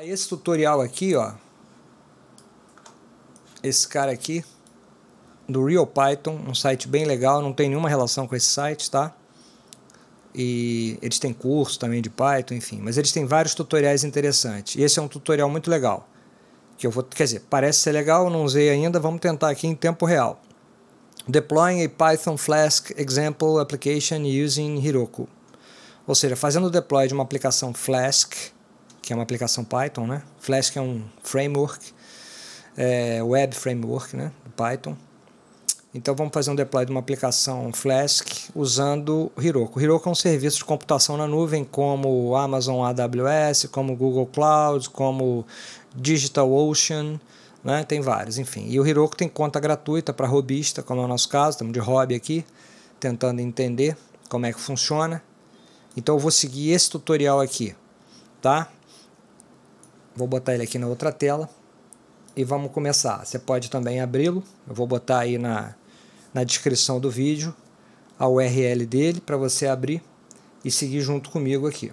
Esse tutorial aqui, ó, esse cara aqui, do Real Python, um site bem legal, não tem nenhuma relação com esse site, tá? E eles têm curso também de Python, enfim, mas eles têm vários tutoriais interessantes. E esse é um tutorial muito legal, que eu vou, quer dizer, parece ser legal, não usei ainda, vamos tentar aqui em tempo real. Deploying a Python Flask Example Application using Heroku. Ou seja, fazendo o deploy de uma aplicação Flask, que é uma aplicação Python, né? Flask é um framework, é, web framework, né? Python. Então vamos fazer um deploy de uma aplicação Flask usando Heroku. Heroku é um serviço de computação na nuvem como Amazon AWS, como Google Cloud, como DigitalOcean, né? tem vários, enfim. E o Heroku tem conta gratuita para robista, como é o nosso caso, estamos de hobby aqui, tentando entender como é que funciona. Então eu vou seguir esse tutorial aqui, tá? Vou botar ele aqui na outra tela e vamos começar. Você pode também abri-lo. Eu vou botar aí na, na descrição do vídeo a URL dele para você abrir e seguir junto comigo aqui.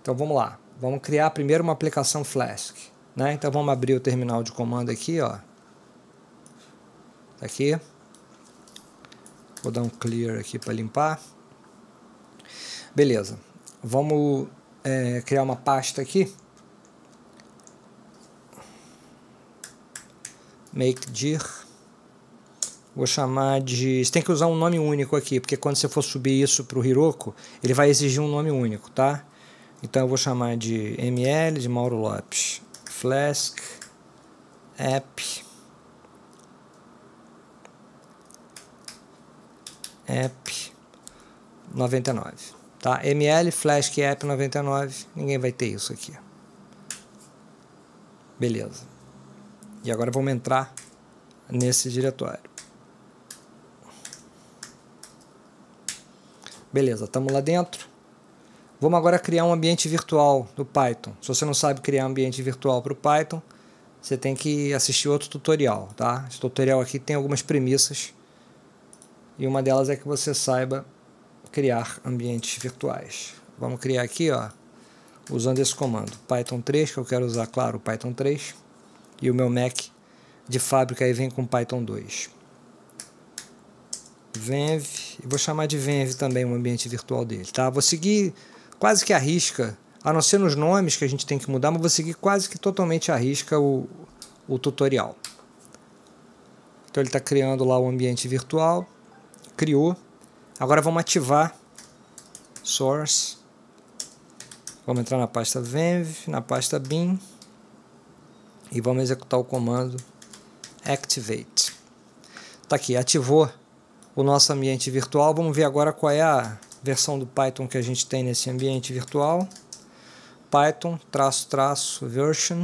Então vamos lá. Vamos criar primeiro uma aplicação Flask. Né? Então vamos abrir o terminal de comando aqui. Ó. Tá aqui. Vou dar um clear aqui para limpar. Beleza. Vamos é, criar uma pasta aqui make dir. Vou chamar de. Você tem que usar um nome único aqui, porque quando você for subir isso para o Hiroko, ele vai exigir um nome único, tá? Então eu vou chamar de ML de Mauro Lopes. Flask app app 99, tá? ML Flask app 99, ninguém vai ter isso aqui. Beleza. E agora vamos entrar nesse diretório. Beleza, estamos lá dentro. Vamos agora criar um ambiente virtual do Python. Se você não sabe criar um ambiente virtual para o Python, você tem que assistir outro tutorial, tá? Esse tutorial aqui tem algumas premissas e uma delas é que você saiba criar ambientes virtuais. Vamos criar aqui, ó, usando esse comando, Python 3, que eu quero usar, claro, o Python 3 e o meu Mac de fábrica aí vem com Python 2. Venv, vou chamar de Venv também o ambiente virtual dele, tá? Vou seguir quase que a risca, a não ser nos nomes que a gente tem que mudar, mas vou seguir quase que totalmente a risca o, o tutorial. Então ele está criando lá o ambiente virtual, criou. Agora vamos ativar source. Vamos entrar na pasta venv, na pasta bin e vamos executar o comando activate. Tá aqui, ativou o nosso ambiente virtual. Vamos ver agora qual é a versão do Python que a gente tem nesse ambiente virtual. Python traço traço version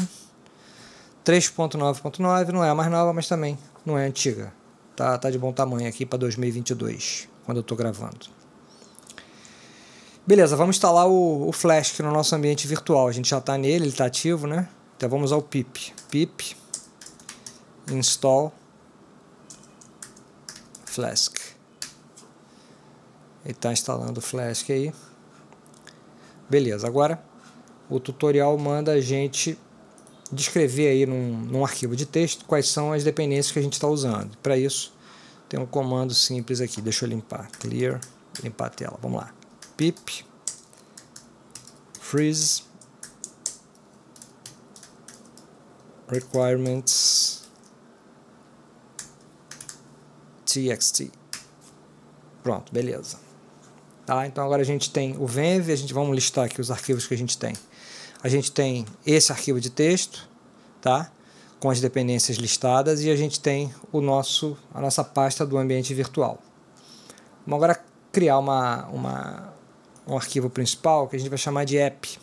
3.9.9 não é a mais nova, mas também não é antiga. Tá, tá de bom tamanho aqui para 2022, quando eu estou gravando. Beleza, vamos instalar o, o Flash no nosso ambiente virtual. A gente já está nele, ele está ativo, né? Então vamos ao pip. pip install Flask. Ele está instalando o Flask aí. Beleza, agora o tutorial manda a gente descrever aí num, num arquivo de texto quais são as dependências que a gente está usando. Para isso, tem um comando simples aqui. Deixa eu limpar. Clear, limpar a tela. Vamos lá. pip freeze requirements txt. Pronto, beleza. Tá? Então agora a gente tem o venv, a gente vamos listar aqui os arquivos que a gente tem. A gente tem esse arquivo de texto, tá? Com as dependências listadas e a gente tem o nosso a nossa pasta do ambiente virtual. Vamos agora criar uma, uma um arquivo principal que a gente vai chamar de app,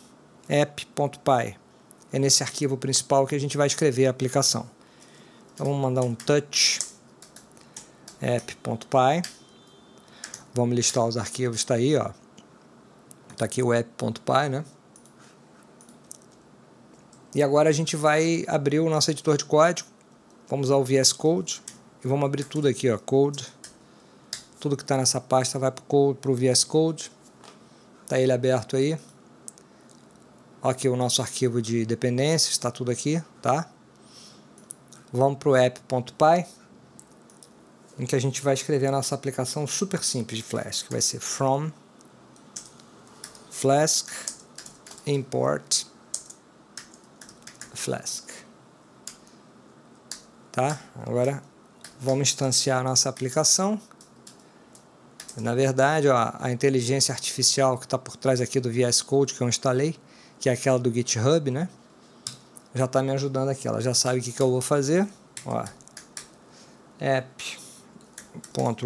app.py é nesse arquivo principal que a gente vai escrever a aplicação. Então vamos mandar um touch app.py. Vamos listar os arquivos, está aí, ó. Está aqui o app.py, né? E agora a gente vai abrir o nosso editor de código. Vamos ao VS Code e vamos abrir tudo aqui, ó, code. Tudo que está nessa pasta vai para o VS Code. Está ele aberto aí. Aqui o nosso arquivo de dependências, está tudo aqui, tá? Vamos para o app.py, em que a gente vai escrever a nossa aplicação super simples de Flask, que vai ser from Flask import Flask. Tá? Agora vamos instanciar a nossa aplicação. Na verdade, ó, a inteligência artificial que está por trás aqui do VS Code que eu instalei, que é aquela do GitHub, né? Já está me ajudando aqui. Ela já sabe o que, que eu vou fazer. Ó, app.route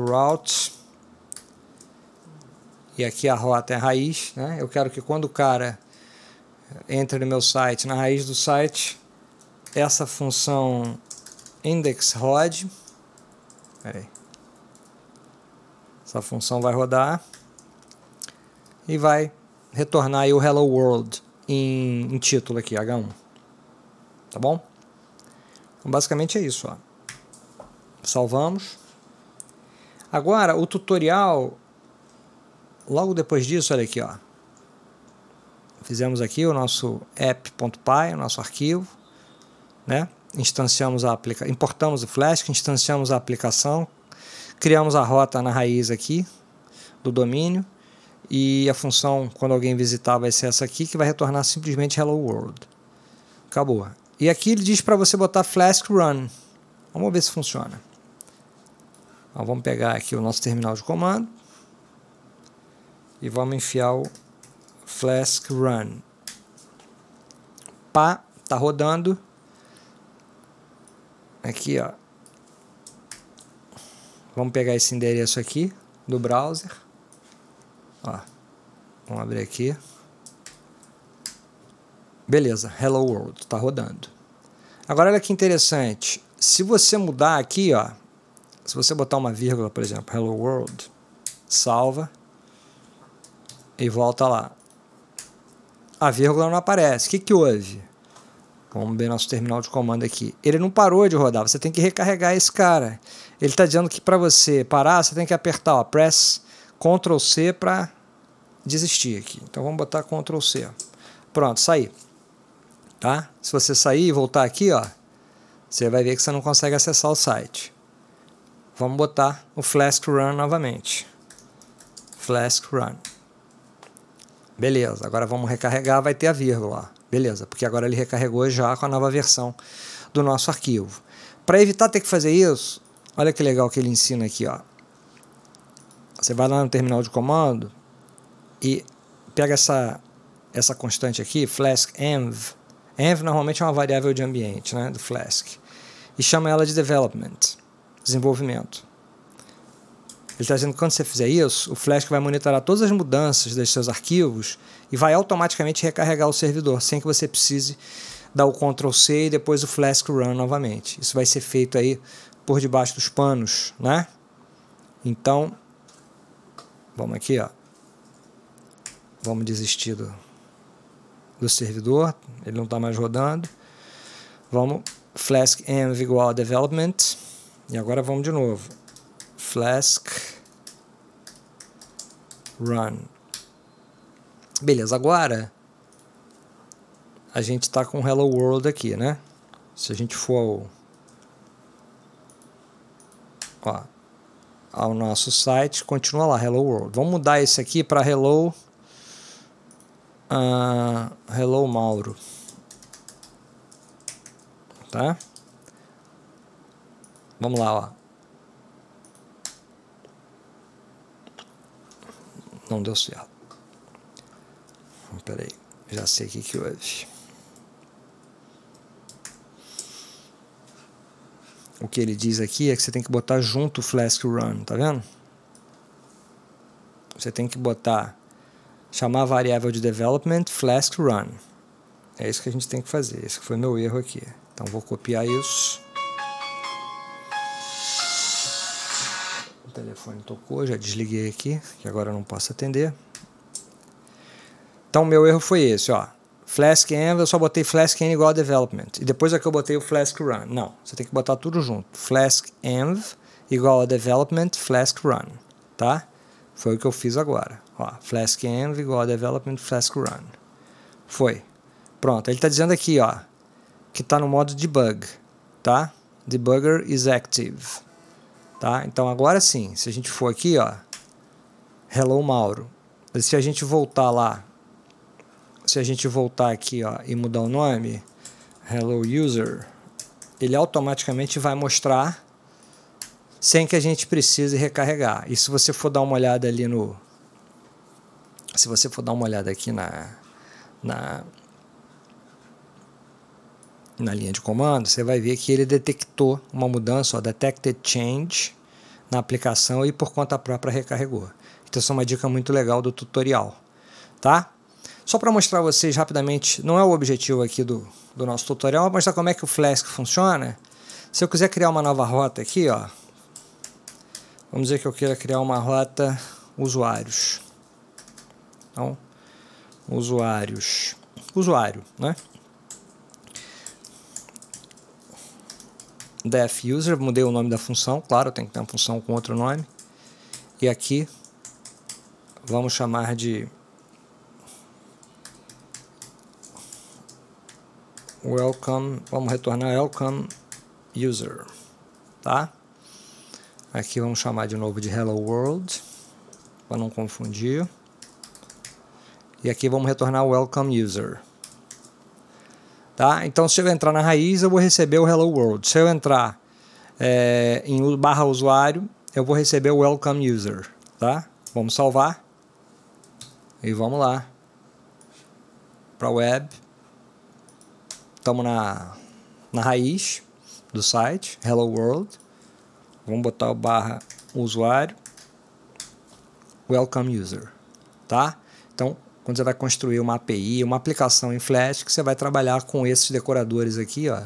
e aqui a rota é a raiz, né? Eu quero que quando o cara entre no meu site, na raiz do site, essa função index rod, essa função vai rodar e vai retornar aí o hello world em, em título aqui, H1. Tá bom? Então, basicamente é isso, ó. Salvamos. Agora, o tutorial logo depois disso, olha aqui, ó. Fizemos aqui o nosso app.py, o nosso arquivo, né? Instanciamos a aplicação, importamos o Flask, instanciamos a aplicação, criamos a rota na raiz aqui do domínio e a função quando alguém visitar vai ser essa aqui que vai retornar simplesmente hello world. Acabou. E aqui ele diz para você botar Flask run. Vamos ver se funciona. Então, vamos pegar aqui o nosso terminal de comando e vamos enfiar o Flask Run. Pá, tá rodando. Aqui, ó. Vamos pegar esse endereço aqui do browser. Ó. Vamos abrir aqui. Beleza, Hello World, tá rodando. Agora olha que interessante. Se você mudar aqui, ó, se você botar uma vírgula, por exemplo, Hello World, salva e volta lá. A vírgula não aparece. O que, que houve? Vamos ver nosso terminal de comando aqui. Ele não parou de rodar, você tem que recarregar esse cara. Ele está dizendo que para você parar, você tem que apertar press Ctrl C para desistir aqui. Então vamos botar Ctrl C. Pronto, saí. Tá? Se você sair e voltar aqui, ó, você vai ver que você não consegue acessar o site. Vamos botar o Flask Run novamente. Flask Run. Beleza, agora vamos recarregar, vai ter a vírgula. Beleza, porque agora ele recarregou já com a nova versão do nosso arquivo. Para evitar ter que fazer isso, olha que legal que ele ensina aqui. Ó. Você vai lá no terminal de comando e pega essa, essa constante aqui, flask env. Env normalmente é uma variável de ambiente né, do Flask. E chama ela de development, desenvolvimento. Ele está dizendo que quando você fizer isso, o Flask vai monitorar todas as mudanças dos seus arquivos e vai automaticamente recarregar o servidor, sem que você precise dar o Ctrl C e depois o Flask Run novamente. Isso vai ser feito aí por debaixo dos panos, né? Então, vamos aqui, ó. Vamos desistir do, do servidor, ele não está mais rodando. Vamos flask env igual a development. E agora vamos de novo. Flask run. Beleza, agora a gente está com Hello World aqui, né? Se a gente for ao, ó, ao nosso site, continua lá, Hello World. Vamos mudar esse aqui para Hello uh, Hello Mauro. Tá? Vamos lá, ó. Não deu certo. Espera aí, já sei o que, que houve. O que ele diz aqui é que você tem que botar junto o Flask Run, tá vendo? Você tem que botar, chamar a variável de development Flask Run. É isso que a gente tem que fazer. Esse foi meu erro aqui. Então vou copiar isso. O telefone tocou, já desliguei aqui, que agora eu não posso atender. Então, meu erro foi esse, ó. Flask env, eu só botei Flask env igual a development. E depois é que eu botei o Flask run. Não, você tem que botar tudo junto. Flask env igual a development Flask run, tá? Foi o que eu fiz agora. Ó, Flask env igual a development Flask run. Foi. Pronto, ele está dizendo aqui, ó, que está no modo debug, tá? Debugger is active, tá? Então agora sim, se a gente for aqui, ó, hello Mauro, se a gente voltar lá, se a gente voltar aqui, ó, e mudar o nome, hello user, ele automaticamente vai mostrar sem que a gente precise recarregar. E se você for dar uma olhada ali no se você for dar uma olhada aqui na na na linha de comando, você vai ver que ele detectou uma mudança, ó, detected change na aplicação e por conta própria recarregou. Então essa é uma dica muito legal do tutorial, tá? Só para mostrar a vocês rapidamente, não é o objetivo aqui do, do nosso tutorial, mas mostrar como é que o Flask funciona. Se eu quiser criar uma nova rota aqui, ó, vamos dizer que eu queira criar uma rota usuários. Então, usuários, usuário, né? def user, mudei o nome da função, claro, tem que ter uma função com outro nome. E aqui vamos chamar de welcome, vamos retornar welcome user, tá? Aqui vamos chamar de novo de hello world, para não confundir. E aqui vamos retornar welcome user. Tá? Então, se eu entrar na raiz, eu vou receber o hello world. Se eu entrar é, em barra usuário, eu vou receber o welcome user. Tá? Vamos salvar. E vamos lá. Para web. Estamos na, na raiz do site, hello world. Vamos botar o barra usuário. Welcome user. Tá? Então, quando você vai construir uma API, uma aplicação em Flash, que você vai trabalhar com esses decoradores aqui, ó.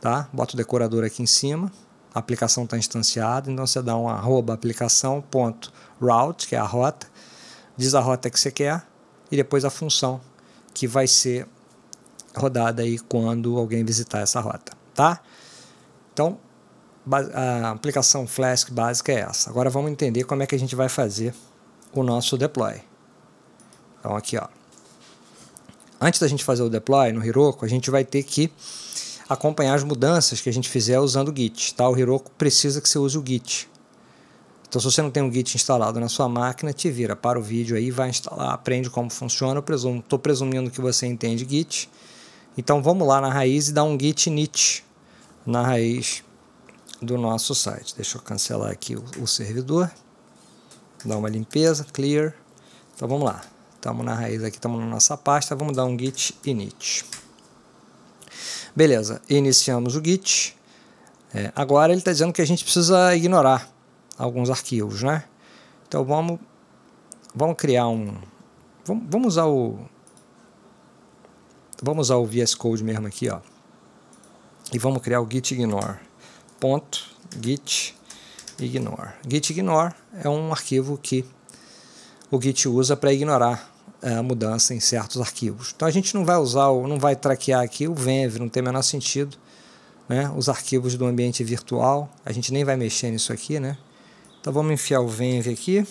Tá? Bota o decorador aqui em cima, a aplicação está instanciada, então você dá um arroba aplicação.route, que é a rota, diz a rota que você quer, e depois a função que vai ser rodada aí quando alguém visitar essa rota, tá? Então, a aplicação Flask básica é essa. Agora vamos entender como é que a gente vai fazer o nosso deploy. Então aqui, ó. Antes da gente fazer o deploy no Heroku, a gente vai ter que acompanhar as mudanças que a gente fizer usando o Git. Tá? O Heroku precisa que você use o Git. Então, se você não tem um Git instalado na sua máquina, te vira para o vídeo aí, vai instalar, aprende como funciona. Eu estou presumindo que você entende Git. Então, vamos lá na raiz e dar um Git init na raiz do nosso site. Deixa eu cancelar aqui o, o servidor. Dar uma limpeza, clear. Então, vamos lá. Estamos na raiz aqui, estamos na nossa pasta, vamos dar um git init. Beleza, iniciamos o git. É, agora ele está dizendo que a gente precisa ignorar alguns arquivos, né? Então vamos, vamos criar um... Vamos, vamos usar o... Vamos usar o VS Code mesmo aqui, ó. E vamos criar o git ignore. Ponto, git ignore. Git ignore é um arquivo que o Git usa para ignorar a mudança em certos arquivos. Então a gente não vai usar, não vai traquear aqui o Venv, não tem o menor sentido. Né? Os arquivos do ambiente virtual, a gente nem vai mexer nisso aqui, né? Então vamos enfiar o Venv aqui.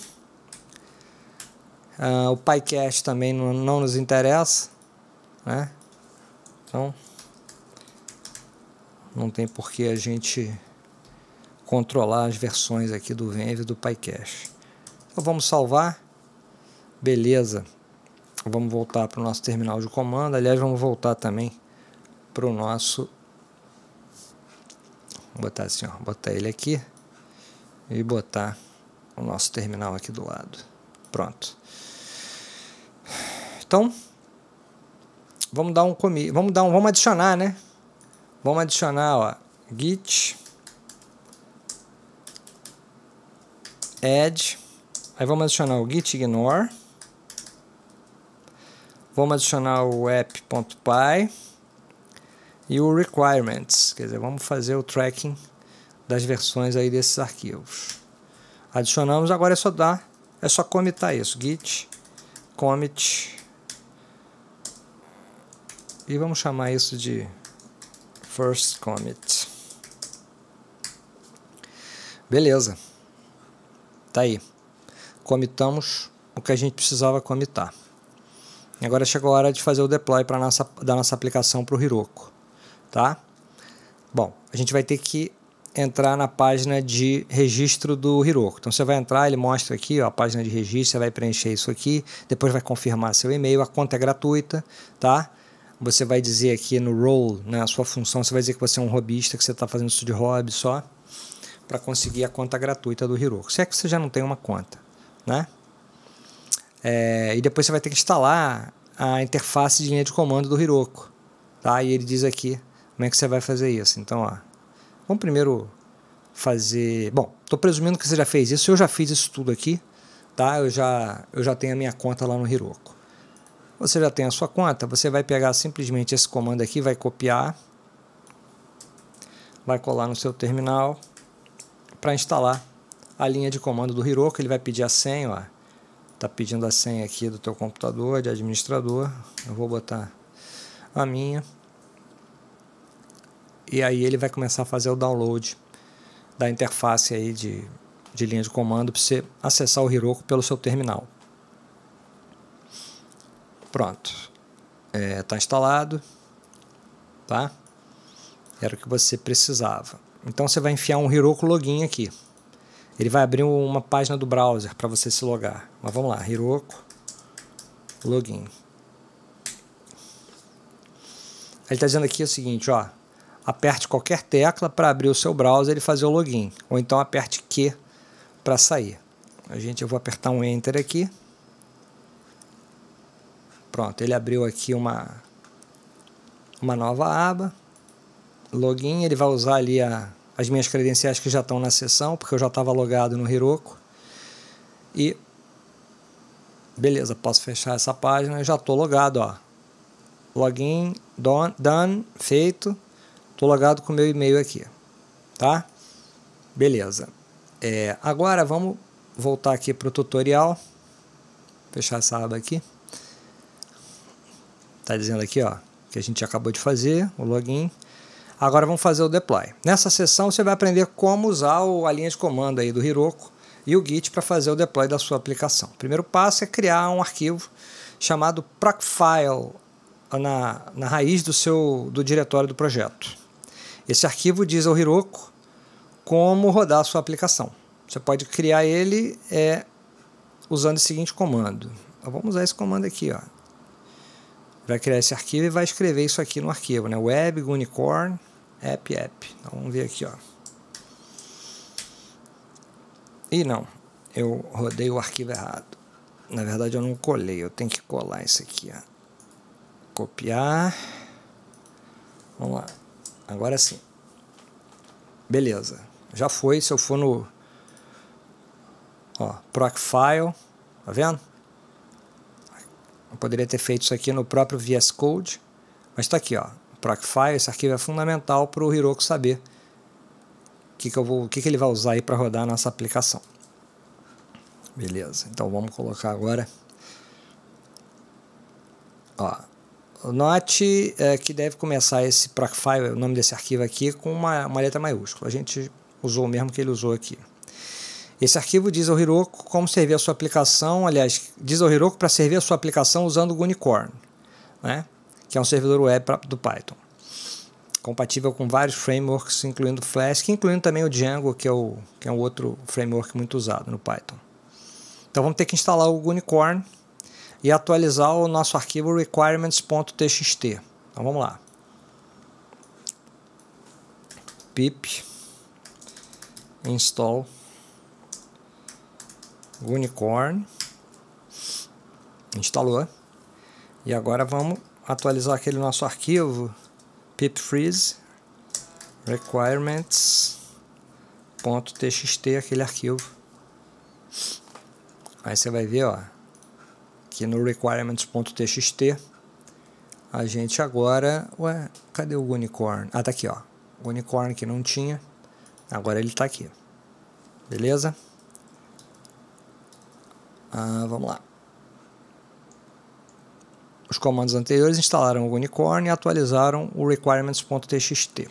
Uh, o PyCast também não, não nos interessa, né? Então não tem por que a gente controlar as versões aqui do Venv e do PyCast. Então vamos salvar. Beleza. Vamos voltar para o nosso terminal de comando. Aliás, vamos voltar também para o nosso. Vou botar assim, ó, botar ele aqui e botar o nosso terminal aqui do lado. Pronto. Então, vamos dar um comi, vamos dar um, vamos adicionar, né? Vamos adicionar, ó, git add. Aí vamos adicionar o git ignore Vamos adicionar o app.py e o requirements, quer dizer, vamos fazer o tracking das versões aí desses arquivos. Adicionamos, agora é só dar, é só comitar isso, git commit e vamos chamar isso de first commit. Beleza. Tá aí. Comitamos o que a gente precisava comitar. Agora chegou a hora de fazer o deploy para nossa, da nossa aplicação para o Heroku. Tá? Bom, a gente vai ter que entrar na página de registro do Heroku. Então você vai entrar, ele mostra aqui ó, a página de registro, você vai preencher isso aqui, depois vai confirmar seu e-mail, a conta é gratuita, tá? Você vai dizer aqui no role, né, a sua função, você vai dizer que você é um robista, que você está fazendo isso de hobby só, para conseguir a conta gratuita do Heroku. Se é que você já não tem uma conta, né? É, e depois você vai ter que instalar a interface de linha de comando do Heroku, tá? E ele diz aqui como é que você vai fazer isso. Então, ó, vamos primeiro fazer... Bom, estou presumindo que você já fez isso. Eu já fiz isso tudo aqui, tá? Eu já, eu já tenho a minha conta lá no Heroku. Você já tem a sua conta, você vai pegar simplesmente esse comando aqui, vai copiar, vai colar no seu terminal para instalar a linha de comando do Heroku. Ele vai pedir a senha, ó. Tá pedindo a senha aqui do teu computador de administrador. Eu vou botar a minha e aí ele vai começar a fazer o download da interface aí de, de linha de comando para você acessar o Heroku pelo seu terminal. Pronto. Está é, tá instalado. Tá? Era o que você precisava. Então você vai enfiar um Heroku Login aqui. Ele vai abrir uma página do browser para você se logar. Mas vamos lá, Heroku Login. Ele está dizendo aqui o seguinte, ó aperte qualquer tecla para abrir o seu browser e fazer o login, ou então aperte Q para sair. A gente, eu vou apertar um Enter aqui. Pronto, ele abriu aqui uma, uma nova aba, login, ele vai usar ali a, as minhas credenciais que já estão na sessão, porque eu já estava logado no Heroku. E beleza, posso fechar essa página, já estou logado, ó. Login done, done feito. Estou logado com meu e-mail aqui, tá? Beleza. É, agora vamos voltar aqui para o tutorial. Fechar essa aba aqui. Está dizendo aqui, ó, que a gente acabou de fazer o login. Agora vamos fazer o deploy. Nessa sessão você vai aprender como usar a linha de comando aí do Heroku e o Git para fazer o deploy da sua aplicação. O primeiro passo é criar um arquivo chamado procfile na, na raiz do seu do diretório do projeto. Esse arquivo diz ao Heroku como rodar a sua aplicação. Você pode criar ele é, usando o seguinte comando. Então, vamos usar esse comando aqui. Ó. Vai criar esse arquivo e vai escrever isso aqui no arquivo. Né? Web, Unicorn, app, app. Então, vamos ver aqui. Ó. E não, eu rodei o arquivo errado. Na verdade eu não colei, eu tenho que colar isso aqui. Ó. Copiar. Vamos lá. Agora sim. Beleza. Já foi. Se eu for no. Ó, Procfile. Tá vendo? Eu poderia ter feito isso aqui no próprio VS Code. Mas está aqui, ó. Procfile. Esse arquivo é fundamental para o Heroku saber o que, que, eu vou, que, que ele vai usar aí para rodar a nossa aplicação. Beleza. Então vamos colocar agora. Ó, Note é, que deve começar esse Procfile, o nome desse arquivo aqui, com uma, uma letra maiúscula. A gente usou o mesmo que ele usou aqui. Esse arquivo diz ao Heroku como servir a sua aplicação, aliás, diz ao Heroku para servir a sua aplicação usando o Unicorn, né? que é um servidor web do Python. Compatível com vários frameworks, incluindo Flask, incluindo também o Django, que é, o, que é um outro framework muito usado no Python. Então vamos ter que instalar o Unicorn e atualizar o nosso arquivo requirements.txt. Então vamos lá. pip install unicorn instalou e agora vamos atualizar aquele nosso arquivo pip freeze requirements.txt aquele arquivo aí você vai ver ó aqui no requirements.txt a gente agora, ué, cadê o unicorn? Ah, tá aqui, ó. O unicorn que não tinha, agora ele tá aqui. Beleza? Ah, vamos lá. Os comandos anteriores instalaram o unicorn e atualizaram o requirements.txt.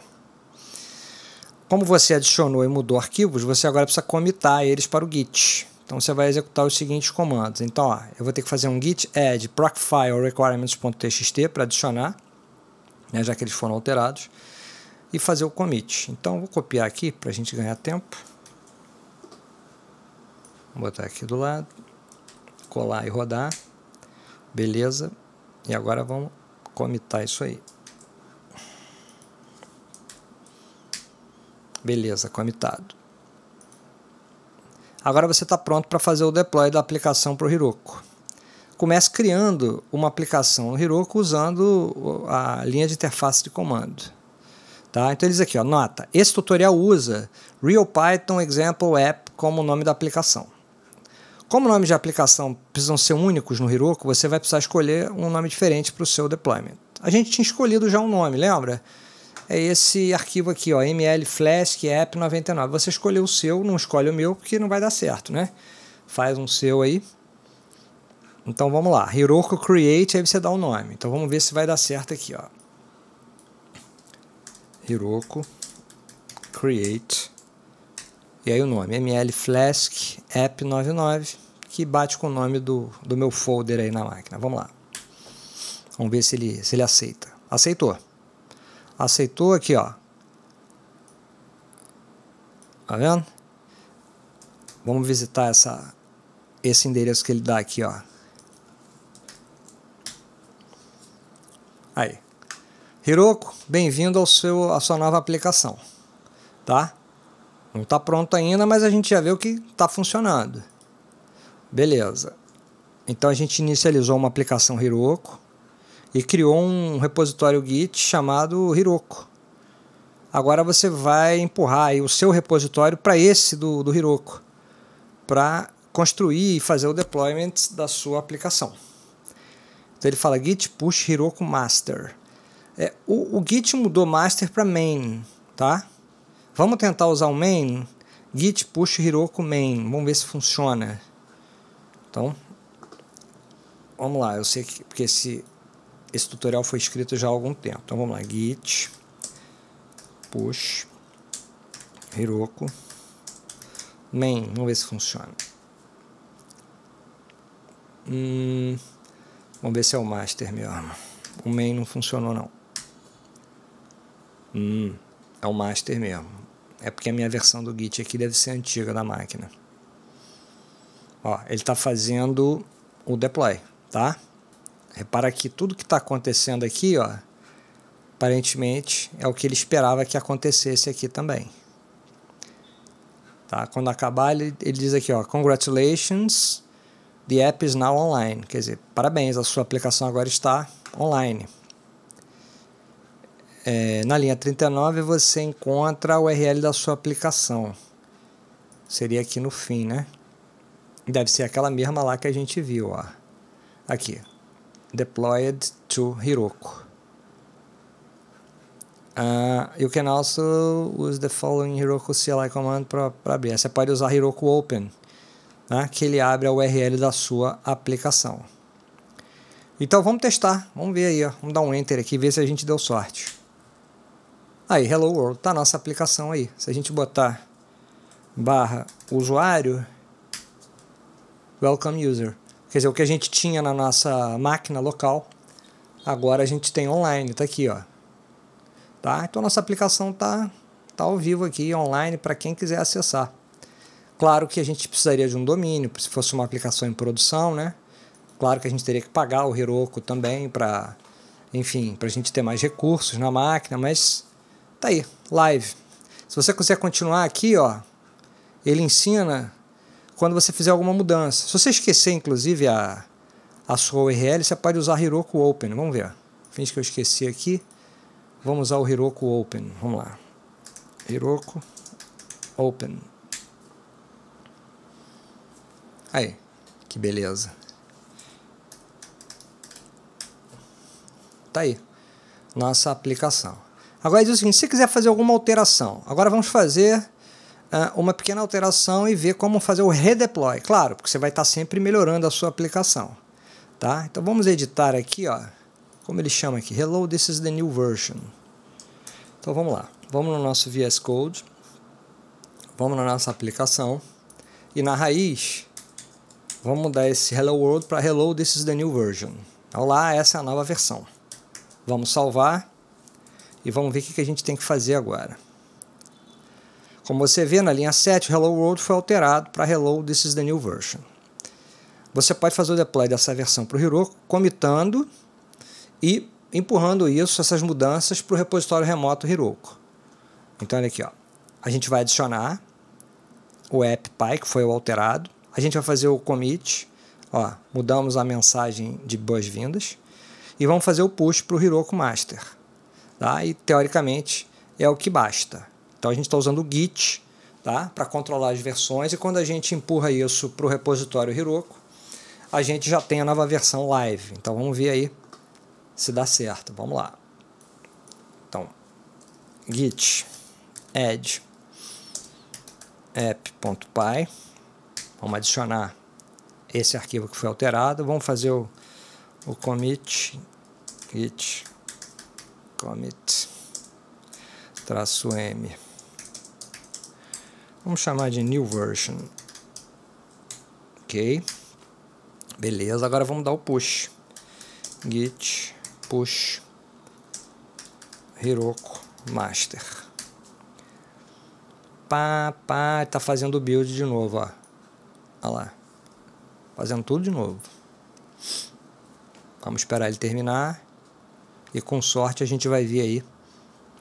Como você adicionou e mudou arquivos, você agora precisa comitar eles para o Git. Então você vai executar os seguintes comandos. Então, ó, eu vou ter que fazer um git add procfile requirements.txt para adicionar, né, já que eles foram alterados, e fazer o commit. Então, vou copiar aqui para a gente ganhar tempo. Vou botar aqui do lado, colar e rodar. Beleza. E agora vamos comitar isso aí. Beleza, comitado. Agora você está pronto para fazer o deploy da aplicação para o Heroku. Comece criando uma aplicação no Heroku usando a linha de interface de comando. Tá? Então ele diz aqui, ó, nota, esse tutorial usa Real Python Example App como nome da aplicação. Como nomes de aplicação precisam ser únicos no Heroku, você vai precisar escolher um nome diferente para o seu deployment. A gente tinha escolhido já um nome, lembra? é esse arquivo aqui, ó, ml flask app 99. Você escolheu o seu, não escolhe o meu, porque não vai dar certo, né? Faz um seu aí. Então vamos lá, Heroku Create, aí você dá o nome. Então vamos ver se vai dar certo aqui, ó. Heroku Create. E aí o nome, ml flask app 99, que bate com o nome do, do meu folder aí na máquina. Vamos lá. Vamos ver se ele, se ele aceita. Aceitou aceitou aqui, ó. Tá vendo? Vamos visitar essa, esse endereço que ele dá aqui, ó. Aí. Hiroko, bem-vindo ao seu, à sua nova aplicação. Tá? Não está pronto ainda, mas a gente já viu que está funcionando. Beleza. Então a gente inicializou uma aplicação Hiroko e criou um repositório Git chamado Hiroko. Agora você vai empurrar o seu repositório para esse do, do Hiroko, para construir e fazer o deployment da sua aplicação. Então ele fala git push Hiroko master. É, o, o git mudou master para main, tá? Vamos tentar usar o main, git push Hiroko main. Vamos ver se funciona. Então, vamos lá. Eu sei que porque se esse tutorial foi escrito já há algum tempo. Então vamos lá, git push Heroku main, vamos ver se funciona. Hum, vamos ver se é o master mesmo. O main não funcionou não. Hum, é o master mesmo. É porque a minha versão do Git aqui deve ser antiga da máquina. Ó, ele está fazendo o deploy, tá? Repara que tudo que está acontecendo aqui, ó, aparentemente é o que ele esperava que acontecesse aqui também. Tá? Quando acabar, ele, ele diz aqui, ó, congratulations, the app is now online. Quer dizer, parabéns, a sua aplicação agora está online. É, na linha 39 você encontra a URL da sua aplicação. Seria aqui no fim, né? Deve ser aquela mesma lá que a gente viu, ó. Aqui, deployed to Heroku. Uh, you can also use the following Heroku CLI command para abrir. Você pode usar Heroku Open, né, que ele abre a URL da sua aplicação. Então vamos testar, vamos ver aí, ó. vamos dar um enter aqui ver se a gente deu sorte. Aí, Hello World, tá a nossa aplicação aí. Se a gente botar barra usuário, welcome user. Quer dizer, o que a gente tinha na nossa máquina local, agora a gente tem online, tá aqui, ó. Tá? Então nossa aplicação tá, tá ao vivo aqui, online, para quem quiser acessar. Claro que a gente precisaria de um domínio, se fosse uma aplicação em produção, né? Claro que a gente teria que pagar o Heroku também para, enfim, para a gente ter mais recursos na máquina, mas tá aí, live. Se você quiser continuar aqui, ó, ele ensina quando você fizer alguma mudança. Se você esquecer, inclusive, a, a sua URL, você pode usar Heroku Open. Vamos ver. Finge que eu esqueci aqui. Vamos usar o Heroku Open. Vamos lá. Heroku Open. Aí, que beleza. Tá aí. Nossa aplicação. Agora diz o seguinte, se quiser fazer alguma alteração, agora vamos fazer uma pequena alteração e ver como fazer o redeploy. Claro, porque você vai estar sempre melhorando a sua aplicação. Tá? Então vamos editar aqui, ó, como ele chama aqui, hello, this is the new version. Então vamos lá, vamos no nosso VS Code, vamos na nossa aplicação e na raiz Vamos mudar esse Hello World para Hello, this is the new version. Olá, essa é a nova versão. Vamos salvar e vamos ver o que a gente tem que fazer agora. Como você vê na linha 7, o Hello World foi alterado para Hello, this is the new version. Você pode fazer o deploy dessa versão para o Heroku, comitando e empurrando isso, essas mudanças, para o repositório remoto Heroku. Então, olha aqui, ó. a gente vai adicionar o app Py, que foi o alterado. A gente vai fazer o commit, ó, mudamos a mensagem de boas-vindas e vamos fazer o push para o Heroku Master. Tá? E, teoricamente, é o que basta. Então, a gente está usando o Git tá? para controlar as versões e quando a gente empurra isso para o repositório Heroku, a gente já tem a nova versão live. Então, vamos ver aí se dá certo. Vamos lá. Então, git add app.py. Vamos adicionar esse arquivo que foi alterado. Vamos fazer o, o commit git commit traço m. Vamos chamar de new version. Ok. Beleza, agora vamos dar o push. Git push Heroku master. Pá, pá, tá fazendo o build de novo, ó. Olha lá. Fazendo tudo de novo. Vamos esperar ele terminar. E com sorte a gente vai ver aí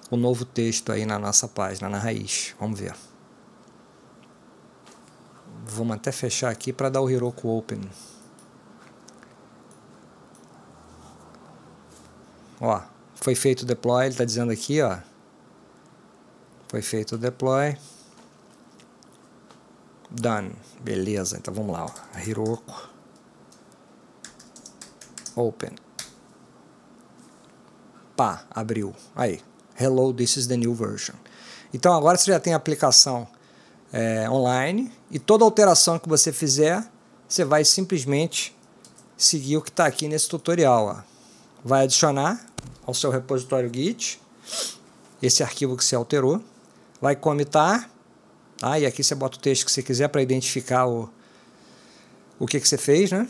o novo texto aí na nossa página, na raiz. Vamos ver. Vamos até fechar aqui para dar o Heroku Open. Ó, foi feito o deploy, ele está dizendo aqui, ó. Foi feito o deploy. Done. Beleza, então vamos lá, ó. Hiroko. Open. Pá, abriu. Aí. Hello, this is the new version. Então agora você já tem a aplicação é, online e toda alteração que você fizer, você vai simplesmente seguir o que está aqui nesse tutorial. Ó. Vai adicionar ao seu repositório Git, esse arquivo que você alterou, vai comitar, tá? e aqui você bota o texto que você quiser para identificar o, o que, que você fez, né?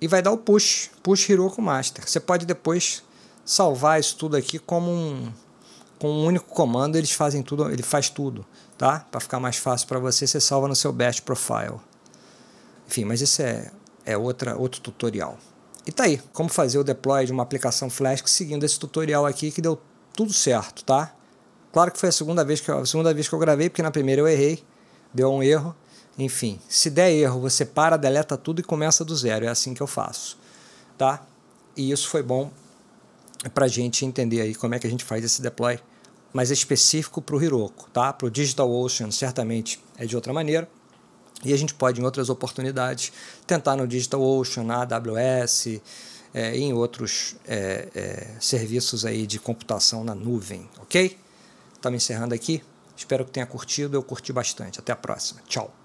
E vai dar o push, push Heroku Master. Você pode depois salvar isso tudo aqui como um, com um único comando, eles fazem tudo, ele faz tudo, tá? Para ficar mais fácil para você, você salva no seu Bash Profile. Enfim, mas isso é, é outra, outro tutorial. E tá aí, como fazer o deploy de uma aplicação Flask seguindo esse tutorial aqui que deu tudo certo, tá? Claro que foi a segunda vez que eu, a segunda vez que eu gravei, porque na primeira eu errei, deu um erro. Enfim, se der erro, você para, deleta tudo e começa do zero. É assim que eu faço, tá? E isso foi bom para a gente entender aí como é que a gente faz esse deploy mais específico para o Heroku, tá? Para o DigitalOcean, certamente é de outra maneira. E a gente pode, em outras oportunidades, tentar no DigitalOcean, na AWS, é, em outros é, é, serviços aí de computação na nuvem, ok? Estamos encerrando aqui. Espero que tenha curtido. Eu curti bastante. Até a próxima. Tchau.